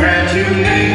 Congratulations.